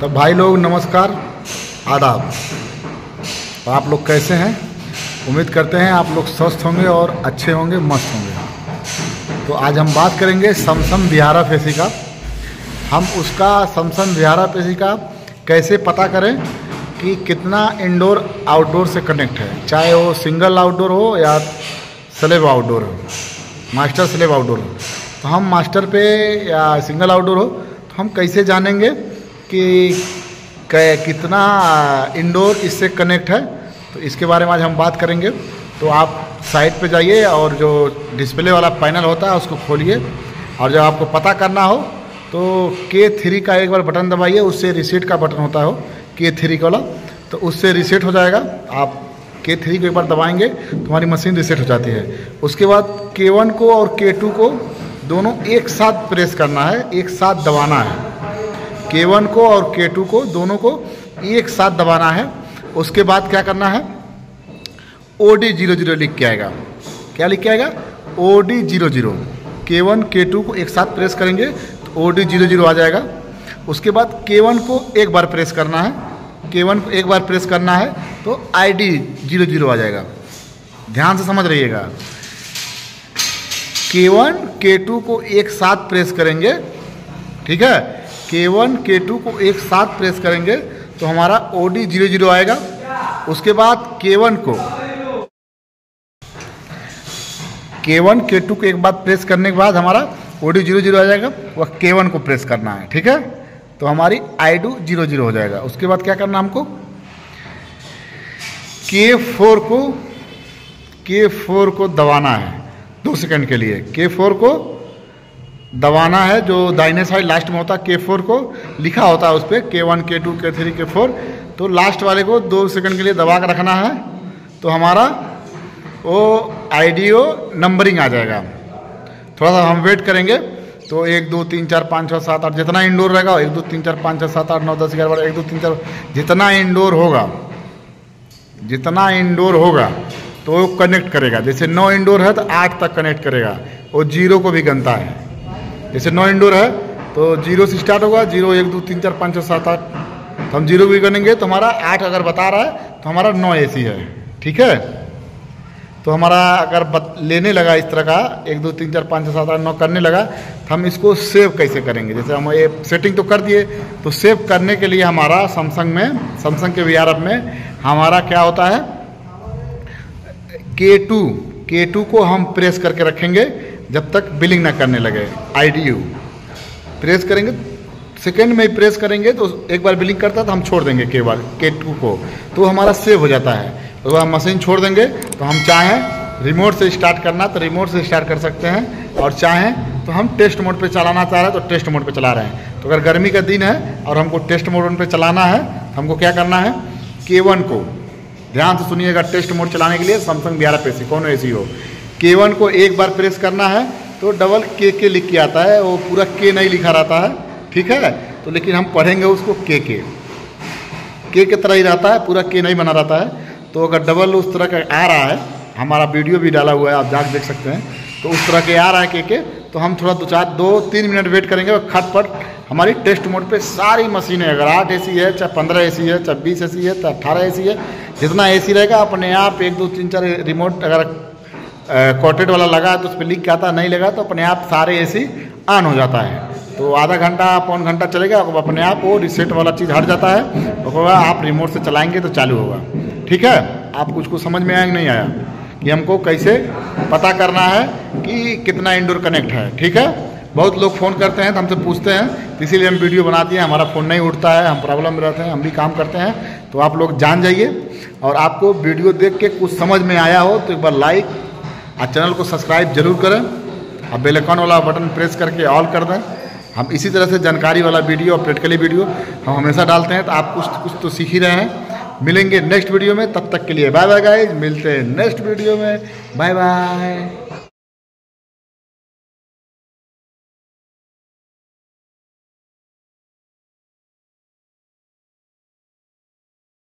तो भाई लोग, नमस्कार, आदाब। तो आप लोग कैसे हैं? उम्मीद करते हैं आप लोग स्वस्थ होंगे और अच्छे होंगे, मस्त होंगे। तो आज हम बात करेंगे समसम बिहारा फेसी का। हम उसका समसम बिहारा फेसी का कैसे पता करें कि कितना इंडोर आउटडोर से कनेक्ट है? चाहे वो सिंगल आउटडोर हो या स्लेब आउटडोर हो मास्टर स्लेब आउटडोर हो। तो हम मास्टर पे या सिंगल आउटडोर हो तो हम कैसे जानेंगे कि कै- कितना इंडोर इससे कनेक्ट है तो इसके बारे में आज हम बात करेंगे। तो आप साइट पे जाइए और जो डिस्प्ले वाला पैनल होता है, उसको खोलिए। और जब आपको पता करना हो तो के थ्री का एक बार बटन दबाइए, उससे रिसेट का बटन होता हो के थ्री वाला। तो उससे रिसेट हो जाएगा। आप के थ्री को एक बार दबाएँगे, तुम्हारी मशीन रिसेट हो जाती है। उसके बाद के वन को और के टू को दोनों एक साथ प्रेस करना है, एक साथ दबाना है। के वन को और के टू को, दोनों को एक साथ दबाना है। उसके बाद क्या करना है? ओ डी ज़ीरो ज़ीरो लिख के आएगा। क्या लिख के आएगा? O D zero zero K one K two को एक साथ प्रेस करेंगे तो ओ डी ज़ीरो ज़ीरो आ जाएगा। उसके बाद के वन को एक बार प्रेस करना है। के वन को एक बार प्रेस करना है तो आई डी ज़ीरो ज़ीरो आ जाएगा। ध्यान से समझ रहिएगा। के वन के टू को एक साथ प्रेस करेंगे। ठीक है? के वन के टू को एक साथ प्रेस करेंगे तो हमारा ओ डी ज़ीरो ज़ीरो आएगा। उसके बाद के वन को के वन के टू को एक बार प्रेस करने के बाद हमारा ओ डी ज़ीरो ज़ीरो आ जाएगा वह के वन को प्रेस करना है, ठीक है? तो हमारी आई डू ज़ीरो ज़ीरो हो जाएगा। उसके बाद क्या करना हमको? के फोर को के फोर को दबाना है, दो सेकंड के लिए। के फोर को दबाना है, जो दाहिने साइड लास्ट में होता है के फोर को लिखा होता है उस पर के वन के टू के थ्री के फोर तो लास्ट वाले को दो सेकंड के लिए दबा कर रखना है तो हमारा वो आईडियो नंबरिंग आ जाएगा। थोड़ा सा हम वेट करेंगे तो एक, दो, तीन, चार, पाँच, छः, सात, आठ, जितना इंडोर रहेगा, एक, दो, तीन, चार, पाँच, छः, सात, आठ, नौ, दस, ग्यारह, बारह, एक, दो, तीन, चार, जितना इंडोर होगा, जितना इंडोर होगा तो वो कनेक्ट करेगा। जैसे नौ इंडोर है तो आठ तक कनेक्ट करेगा। वो ज़ीरो को भी गनता है। जैसे नौ इंडोर है तो ज़ीरो से स्टार्ट होगा, ज़ीरो, एक, दो, तीन, चार, पाँच छः सात, आठ। तो हम ज़ीरो भी गनेंगे तो हमारा आठ अगर बता रहा है तो हमारा नौ ए है, ठीक है? तो हमारा अगर लेने लगा इस तरह का, एक, दो, तीन, चार, पाँच छः सात, आठ, नौ करने लगा तो हम इसको सेव कैसे करेंगे? जैसे हम ये सेटिंग तो कर दिए तो सेव करने के लिए हमारा सैमसंग में सैमसंग के वीआरएफ में हमारा क्या होता है? के टू के टू को हम प्रेस करके रखेंगे जब तक बिलिंग ना करने लगे आई प्रेस करेंगे सेकेंड में ही प्रेस करेंगे तो एक बार बिलिंग करता तो हम छोड़ देंगे के बार के टू को। तो हमारा सेव हो जाता है। तो हम मशीन छोड़ देंगे तो हम चाहें रिमोट से स्टार्ट करना तो रिमोट से स्टार्ट कर सकते हैं। और चाहें तो हम टेस्ट मोड पे चलाना चाह रहे हैं तो टेस्ट मोड पे चला रहे हैं। तो अगर गर्मी का दिन है और हमको टेस्ट मोड पे चलाना है तो हमको क्या करना है? के वन को। ध्यान से सुनिएगा टेस्ट मोड चलाने के लिए सैमसंग ग्यारह पे कौन ए हो? के वन को एक बार प्रेस करना है तो डबल के के लिख के आता है, वो पूरा के नहीं लिखा रहता है, ठीक है? तो लेकिन हम पढ़ेंगे उसको के के के के तरह ही रहता है, पूरा के नहीं बना रहता है। तो अगर डबल उस तरह का आ रहा है, हमारा वीडियो भी डाला हुआ है, आप जाकर देख सकते हैं। तो उस तरह के आ रहा है के के तो हम थोड़ा दो चार, दो, तीन मिनट वेट करेंगे और खटपट हमारी टेस्ट मोड पे सारी मशीनें, अगर आठ ए है, चाहे पंद्रह ए है, चाहे बीस ए है, चाहे अट्ठारह ए है, जितना एसी रहेगा, अपने आप एक, दो, तीन, चार रिमोट अगर कॉटेड वाला लगा तो उस पर लिख के आता, नहीं लगा तो अपने आप सारे ए ऑन हो जाता है। तो आधा घंटा, पौन घंटा चलेगा और अपने आप वो रिसेट वाला चीज़ हट जाता है। तो आप रिमोट से चलाएँगे तो चालू होगा। ठीक है? आप कुछ को समझ में आया नहीं आया? कि हमको कैसे पता करना है कि कितना इंडोर कनेक्ट है। ठीक है? बहुत लोग फ़ोन करते हैं तो हमसे पूछते हैं तो इसीलिए हम वीडियो बनाते हैं, हमारा फ़ोन नहीं उठता है, हम प्रॉब्लम में रहते हैं, हम भी काम करते हैं। तो आप लोग जान जाइए। और आपको वीडियो देख के कुछ समझ में आया हो तो एक बार लाइक और चैनल को सब्सक्राइब ज़रूर करें और बेलकॉन वाला बटन प्रेस करके ऑल कर दें। हम इसी तरह से जानकारी वाला वीडियो और प्रैक्टिकली वीडियो हम हमेशा डालते हैं तो आप कुछ कुछ तो सीख ही रहे हैं। मिलेंगे नेक्स्ट वीडियो में, तब तक के लिए बाय बाय गाइज़ मिलते हैं नेक्स्ट वीडियो में। Bye bye